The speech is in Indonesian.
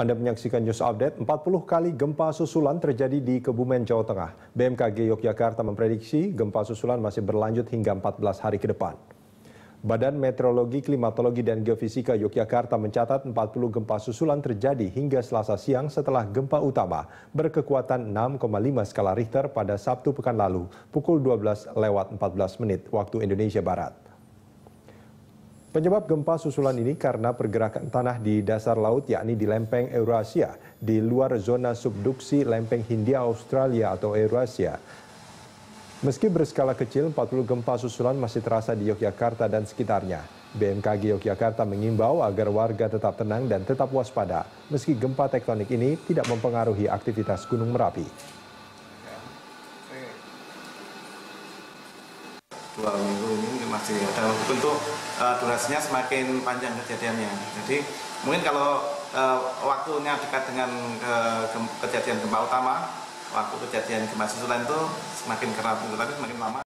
Anda menyaksikan News Update, 40 kali gempa susulan terjadi di Kebumen, Jawa Tengah. BMKG Yogyakarta memprediksi gempa susulan masih berlanjut hingga 14 hari ke depan. Badan Meteorologi, Klimatologi, dan Geofisika Yogyakarta mencatat 40 gempa susulan terjadi hingga selasa siang setelah gempa utama berkekuatan 6,5 skala Richter pada Sabtu pekan lalu pukul 12 lewat 14 menit waktu Indonesia Barat. Penyebab gempa susulan ini karena pergerakan tanah di dasar laut yakni di lempeng Eurasia di luar zona subduksi lempeng Hindia Australia atau Eurasia. Meski berskala kecil, 40 gempa susulan masih terasa di Yogyakarta dan sekitarnya. BMKG Yogyakarta mengimbau agar warga tetap tenang dan tetap waspada meski gempa tektonik ini tidak mempengaruhi aktivitas Gunung Merapi. Dua minggu ini masih ada bentuk uh, durasinya semakin panjang kejadiannya. Jadi mungkin kalau uh, waktunya dekat dengan uh, kejadian gempa utama, waktu kejadian gempa susulan itu semakin keras, tapi semakin lama.